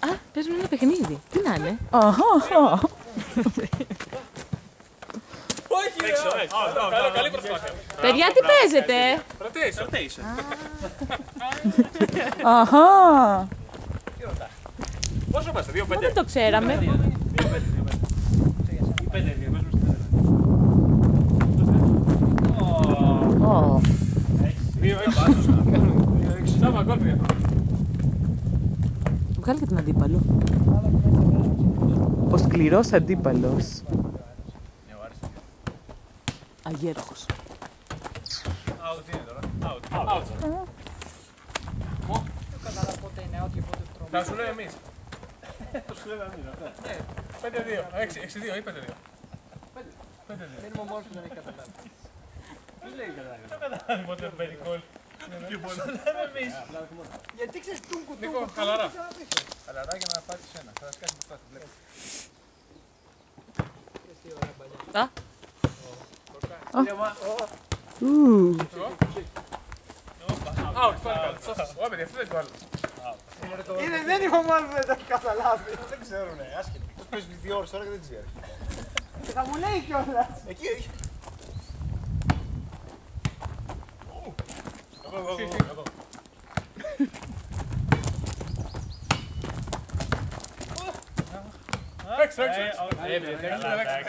Α, παίζουμε ένα παιχνίδι. Τι να είναι; Αχα. Όχι, ρε. Καλό, καλή προσπάθεια. Παιδιά, τι παίζετε; Rotation. Αχα. Πόσο είμαστε, δύο πέντε. Δεν το ξέραμε. Δύο πέντε, δύο πέντε. Ή πέντε, δύο, παίζουμε στην πέντε. Ω, Δύο έξι. Δύο έξι. Σάβα, γκολ πήγα. Βγάλε και τον αντίπαλο. Ο σκληρός αντίπαλος. Αγέροχος. Out είναι τώρα. Out. Out. Θα σου λέω εμείς. Θα σου λέω εμείς. Ναι. Πέντε δύο. Έξι, έξι δύο ή πέντε δύο. Πέντε δύο. Δεν είμαι μόνος που δεν έχει καταλάβει. Τι λέει καταλάβει; Δεν καταλάβει ποτέ παίρνει γκολ. Εμείς. Γιατί ξέρεις τούγκου Νίκο, χαλαρά. Χαλαρά για να πάρεις ένα. Θα σκάσεις μπροστά σου. βλέπεις. Α, Ου. Out, πάλι καλά. Σωστά. Ω, παιδί, αυτό δεν γκολ. Είναι, δεν είμαι μόνος που δεν το έχει καταλάβει. Δεν ξέρουνε, άσχετοι. Τους παίζουν δύο ώρες τώρα και δεν ξέρει. Θα μου λέει κιόλας. Εκεί, go, go, go, go. Rex, Rex, Rex.